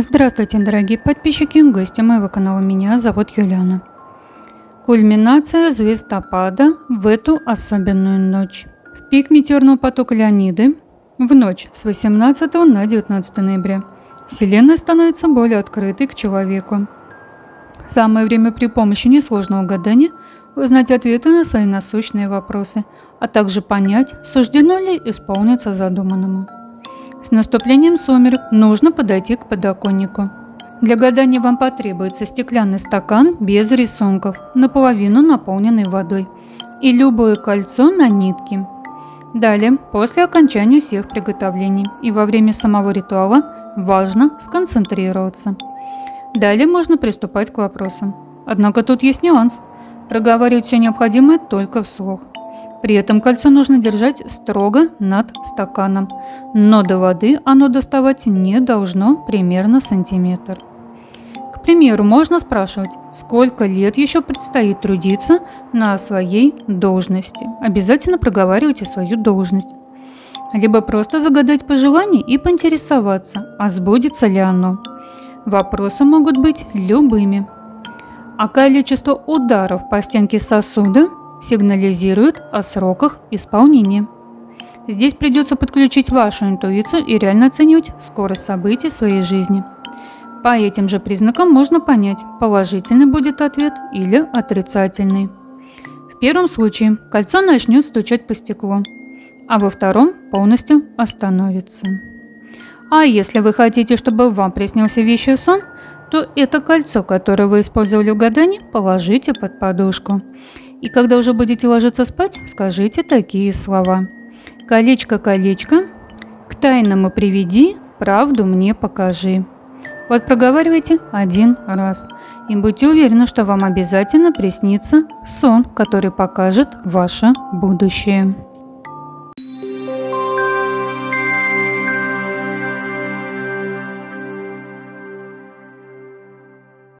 Здравствуйте, дорогие подписчики и гости моего канала. Меня зовут Юлиана. Кульминация звездопада в эту особенную ночь. В пик метеорного потока Леониды в ночь с 18 на 19 ноября Вселенная становится более открытой к человеку. Самое время при помощи несложного гадания узнать ответы на свои насущные вопросы, а также понять, суждено ли исполниться задуманному. С наступлением сумерек нужно подойти к подоконнику. Для гадания вам потребуется стеклянный стакан без рисунков, наполовину наполненный водой, и любое кольцо на нитке. Далее, после окончания всех приготовлений и во время самого ритуала, важно сконцентрироваться. Далее можно приступать к вопросам. Однако тут есть нюанс. Проговаривать все необходимое только вслух. При этом кольцо нужно держать строго над стаканом, но до воды оно доставать не должно примерно сантиметр. К примеру, можно спрашивать, сколько лет еще предстоит трудиться на своей должности. Обязательно проговаривайте свою должность. Либо просто загадать пожелание и поинтересоваться, а сбудется ли оно. Вопросы могут быть любыми. А количество ударов по стенке сосуда сигнализирует о сроках исполнения. Здесь придется подключить вашу интуицию и реально оценить скорость событий своей жизни. По этим же признакам можно понять, положительный будет ответ или отрицательный. В первом случае кольцо начнет стучать по стеклу, а во втором полностью остановится. А если вы хотите, чтобы вам приснился вещий сон, то это кольцо, которое вы использовали в гадании, положите под подушку. И когда уже будете ложиться спать, скажите такие слова. «Колечко, колечко, к тайному приведи, правду мне покажи». Вот проговаривайте один раз. И будьте уверены, что вам обязательно приснится сон, который покажет ваше будущее.